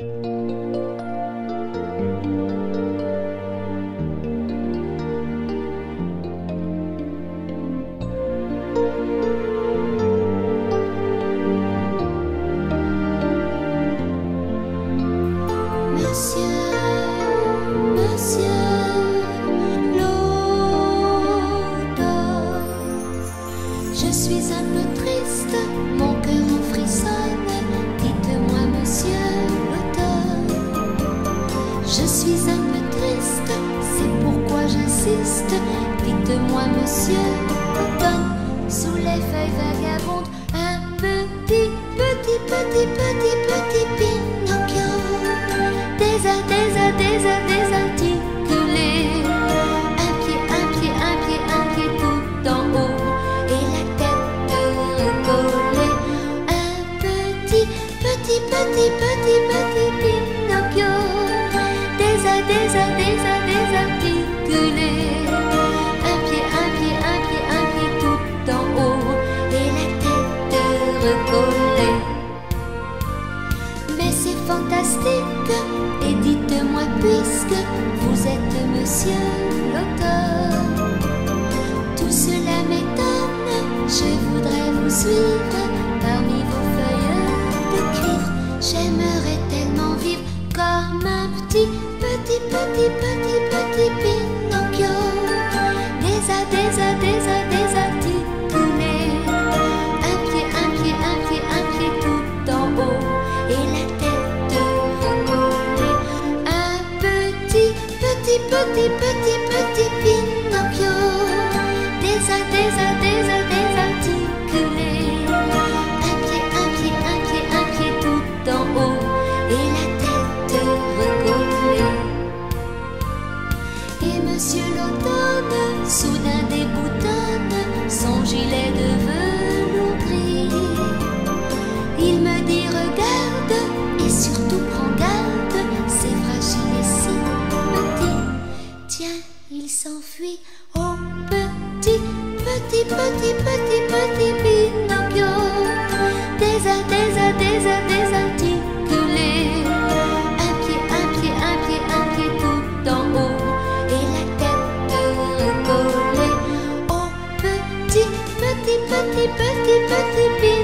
Monsieur, Monsieur, l'eau. Je suis un peu. Je suis un peu triste, c'est pourquoi j'insiste. Dites-moi, monsieur Tom, sous les feuilles vagabondes, un petit, petit, petit, petit, petit Pinocchio. Désert, désert, désert, désarticulé. Un pied, un pied, un pied, un pied tout en haut. Et la tête recollée. Un petit, petit, petit, petit, petit Pinocchio des désert, désert, désarticulé. Un pied, un pied, un pied, un pied tout en haut et la tête recollée. Mais c'est fantastique et dites-moi puisque vous êtes monsieur l'auteur. Tout cela m'étonne, je voudrais vous suivre parmi vos feuilles de cuivre. J'aimerais tellement vivre comme un petit petit, petit, petit Pinocchio, des a, des a, des a, des a titounés. Un pied, un pied, un pied, un pied tout en haut et la tête recollée. Un petit, petit, petit, petit, petit Pinocchio, des a, des a, des a, des a titounés. Un pied, un pied, un pied, un pied tout en haut et la l'automne, soudain déboutonne son gilet de velours gris. Il me dit regarde et surtout prends garde, c'est fragile et si petit. Tiens, il s'enfuit, oh petit, petit, petit, petit, petit Pinocchio. Désert, désert, désert, désert. petit, petit, petit.